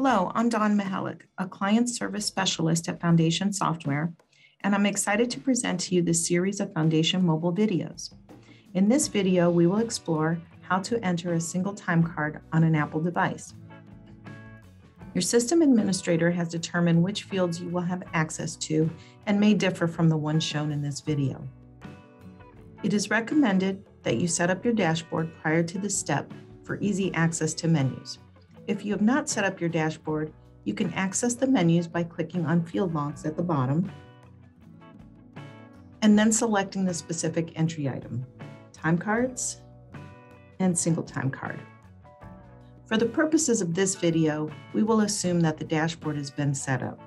Hello, I'm Don Mihalik, a client service specialist at Foundation Software, and I'm excited to present to you this series of Foundation mobile videos. In this video, we will explore how to enter a single time card on an Apple device. Your system administrator has determined which fields you will have access to and may differ from the ones shown in this video. It is recommended that you set up your dashboard prior to this step for easy access to menus. If you have not set up your dashboard, you can access the menus by clicking on field logs at the bottom and then selecting the specific entry item, time cards and single time card. For the purposes of this video, we will assume that the dashboard has been set up.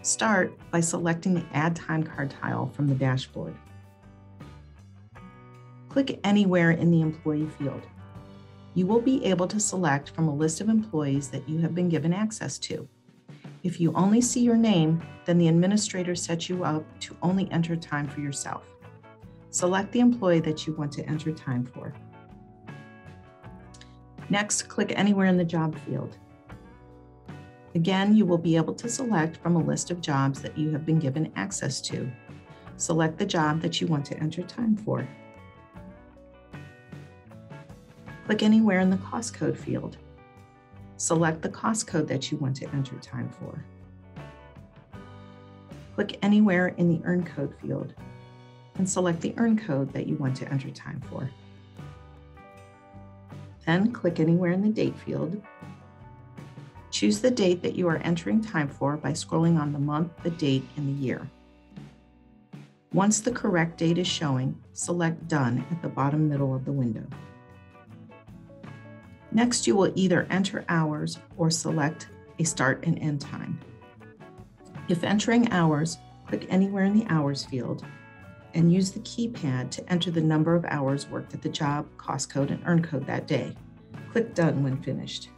Start by selecting the Add Time Card tile from the dashboard. Click anywhere in the employee field you will be able to select from a list of employees that you have been given access to. If you only see your name, then the administrator sets you up to only enter time for yourself. Select the employee that you want to enter time for. Next, click anywhere in the job field. Again, you will be able to select from a list of jobs that you have been given access to. Select the job that you want to enter time for. Click anywhere in the cost code field. Select the cost code that you want to enter time for. Click anywhere in the earn code field and select the earn code that you want to enter time for. Then click anywhere in the date field. Choose the date that you are entering time for by scrolling on the month, the date, and the year. Once the correct date is showing, select Done at the bottom middle of the window. Next, you will either enter hours or select a start and end time. If entering hours, click anywhere in the hours field and use the keypad to enter the number of hours worked at the job, cost code, and earn code that day. Click Done when finished.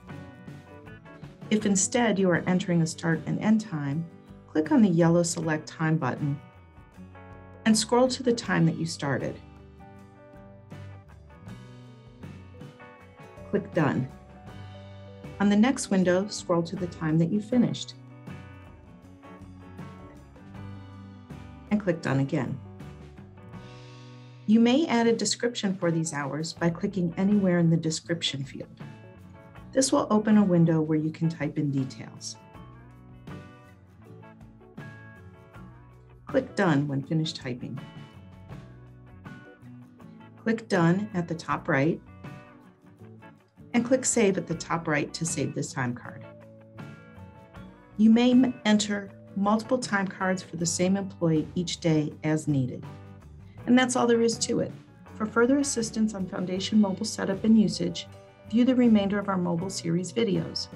If instead you are entering a start and end time, click on the yellow Select Time button and scroll to the time that you started. Click Done. On the next window, scroll to the time that you finished. And click Done again. You may add a description for these hours by clicking anywhere in the description field. This will open a window where you can type in details. Click Done when finished typing. Click Done at the top right and click Save at the top right to save this time card. You may enter multiple time cards for the same employee each day as needed. And that's all there is to it. For further assistance on Foundation mobile setup and usage, view the remainder of our mobile series videos.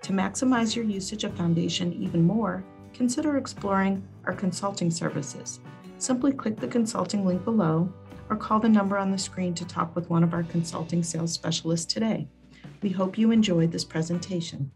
To maximize your usage of Foundation even more, consider exploring our consulting services. Simply click the consulting link below or call the number on the screen to talk with one of our consulting sales specialists today. We hope you enjoyed this presentation.